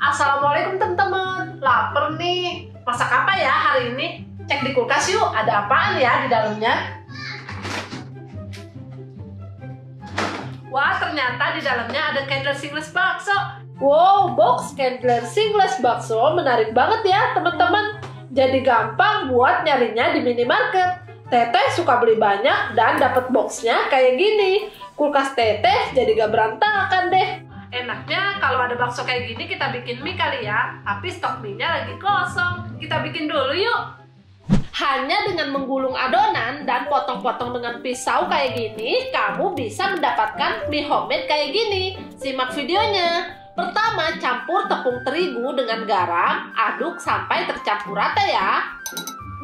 Assalamualaikum teman-teman. Lapar nih. Masak apa ya hari ini? Cek di kulkas yuk. Ada apaan ya di dalamnya? Wah, ternyata di dalamnya ada candler singles bakso. Wow, box candler singles bakso menarik banget ya teman-teman. Jadi gampang buat nyarinya di minimarket. Teteh suka beli banyak dan dapat boxnya kayak gini. Kulkas teteh jadi gak berantakan deh. Enaknya kalau ada bakso kayak gini kita bikin mie kali ya. Tapi stok mie-nya lagi kosong. Kita bikin dulu yuk. Hanya dengan menggulung adonan dan potong-potong dengan pisau kayak gini, kamu bisa mendapatkan mie homemade kayak gini. Simak videonya. Pertama, campur tepung terigu dengan garam, aduk sampai tercampur rata ya.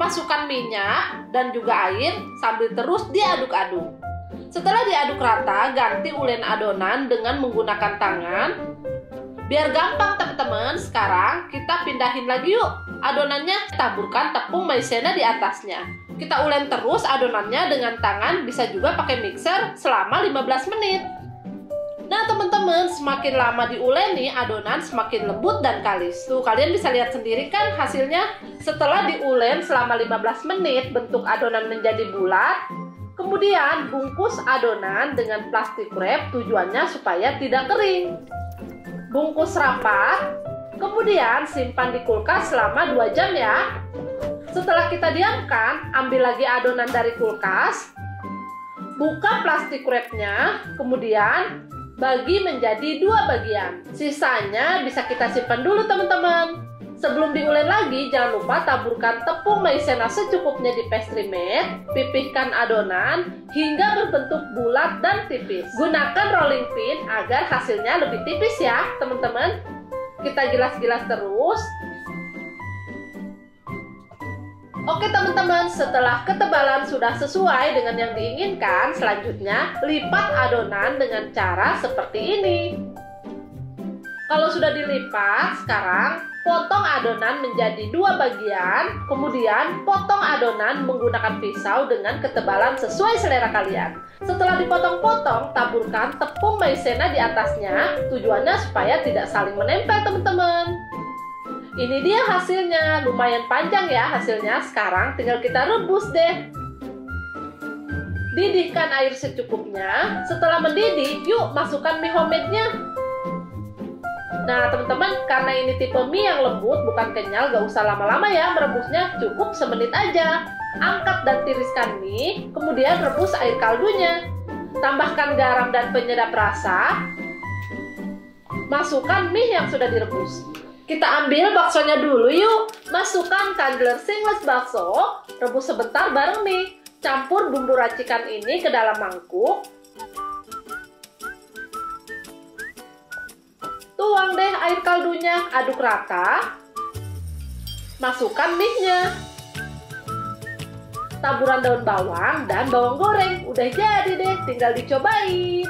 Masukkan minyak dan juga air sambil terus diaduk-aduk. Setelah diaduk rata, ganti ulen adonan dengan menggunakan tangan. Biar gampang teman-teman, sekarang kita pindahin lagi yuk. Adonannya taburkan tepung maizena di atasnya. Kita ulen terus adonannya dengan tangan, bisa juga pakai mixer selama 15 menit. Nah teman-teman, semakin lama diuleni adonan semakin lembut dan kalis. Tuh kalian bisa lihat sendiri kan hasilnya. Setelah diulen selama 15 menit, bentuk adonan menjadi bulat, Kemudian bungkus adonan dengan plastik wrap tujuannya supaya tidak kering. Bungkus rapat, kemudian simpan di kulkas selama 2 jam ya. Setelah kita diamkan, ambil lagi adonan dari kulkas, buka plastik wrapnya, kemudian bagi menjadi dua bagian. Sisanya bisa kita simpan dulu teman-teman. Sebelum diulen lagi, jangan lupa taburkan tepung maizena secukupnya di pastry mat, pipihkan adonan hingga berbentuk bulat dan tipis. Gunakan rolling pin agar hasilnya lebih tipis ya, teman-teman. Kita gilas-gilas terus. Oke teman-teman, setelah ketebalan sudah sesuai dengan yang diinginkan, selanjutnya lipat adonan dengan cara seperti ini. Kalau sudah dilipat, sekarang potong adonan menjadi dua bagian, kemudian potong adonan menggunakan pisau dengan ketebalan sesuai selera kalian. Setelah dipotong-potong, taburkan tepung maizena di atasnya, tujuannya supaya tidak saling menempel teman-teman. Ini dia hasilnya, lumayan panjang ya hasilnya. Sekarang tinggal kita rebus deh. Didihkan air secukupnya. Setelah mendidih, yuk masukkan mie homemade-nya. Nah teman-teman karena ini tipe mie yang lembut bukan kenyal gak usah lama-lama ya merebusnya cukup semenit aja. Angkat dan tiriskan mie kemudian rebus air kaldunya. Tambahkan garam dan penyedap rasa. Masukkan mie yang sudah direbus. Kita ambil baksonya dulu yuk. Masukkan candler singles bakso Rebus sebentar bareng mie. Campur bumbu racikan ini ke dalam mangkuk Tuang deh air kaldunya, aduk rata. Masukkan mie-nya. Taburan daun bawang dan bawang goreng. Udah jadi deh, tinggal dicobain.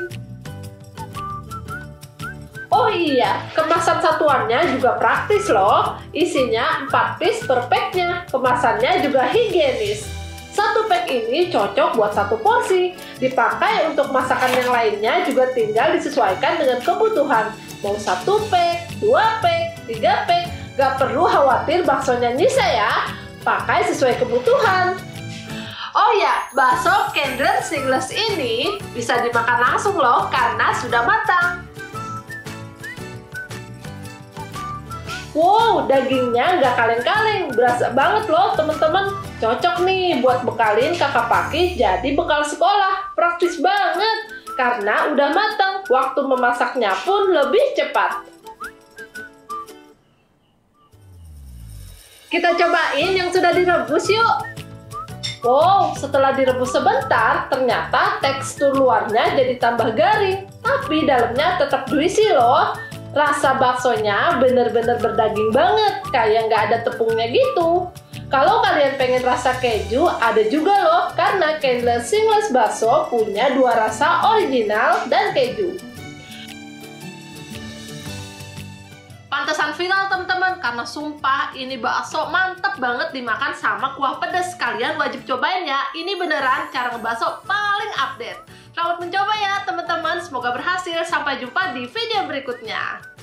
Oh iya, kemasan satuannya juga praktis loh. Isinya 4 piece per packnya. Kemasannya juga higienis. Satu pack ini cocok buat satu porsi. Dipakai untuk masakan yang lainnya juga tinggal disesuaikan dengan kebutuhan mau satu pack, dua pack, tiga pack, gak perlu khawatir baksonya nyisa ya. Pakai sesuai kebutuhan. Oh ya, bakso Kendren Singles ini bisa dimakan langsung loh karena sudah matang. Wow, dagingnya nggak kaleng-kaleng, berasa banget loh teman-teman. Cocok nih buat bekalin kakak Pakis jadi bekal sekolah, praktis banget karena udah matang. Waktu memasaknya pun lebih cepat. Kita cobain yang sudah direbus yuk. Wow, setelah direbus sebentar, ternyata tekstur luarnya jadi tambah garing. Tapi dalamnya tetap juicy loh. Rasa baksonya bener-bener berdaging banget, kayak nggak ada tepungnya gitu. Kalau kalian pengen rasa keju, ada juga loh, karena Candler Singles Bakso punya dua rasa original dan keju. Pantesan final teman-teman, karena sumpah ini bakso mantep banget dimakan sama kuah pedas. Kalian wajib cobain ya, ini beneran cara ngebakso paling update. Selamat mencoba ya teman-teman, semoga berhasil. Sampai jumpa di video berikutnya.